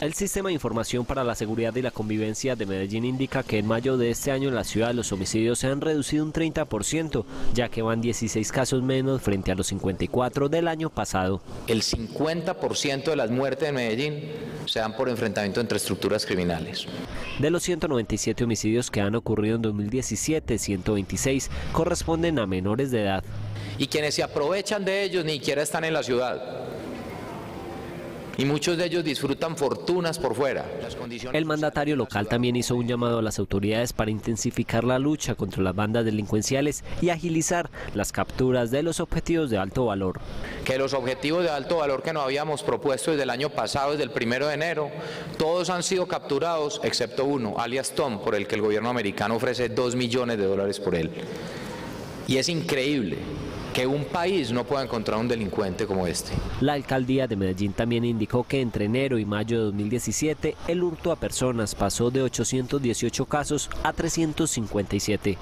El Sistema de Información para la Seguridad y la Convivencia de Medellín indica que en mayo de este año en la ciudad los homicidios se han reducido un 30%, ya que van 16 casos menos frente a los 54 del año pasado. El 50% de las muertes en Medellín se dan por enfrentamiento entre estructuras criminales. De los 197 homicidios que han ocurrido en 2017, 126 corresponden a menores de edad. Y quienes se aprovechan de ellos ni siquiera están en la ciudad y muchos de ellos disfrutan fortunas por fuera. El mandatario local también hizo un llamado a las autoridades para intensificar la lucha contra las bandas delincuenciales y agilizar las capturas de los objetivos de alto valor. Que los objetivos de alto valor que nos habíamos propuesto desde el año pasado, desde el primero de enero, todos han sido capturados excepto uno, alias Tom, por el que el gobierno americano ofrece dos millones de dólares por él. Y es increíble que un país no pueda encontrar un delincuente como este. La alcaldía de Medellín también indicó que entre enero y mayo de 2017 el hurto a personas pasó de 818 casos a 357.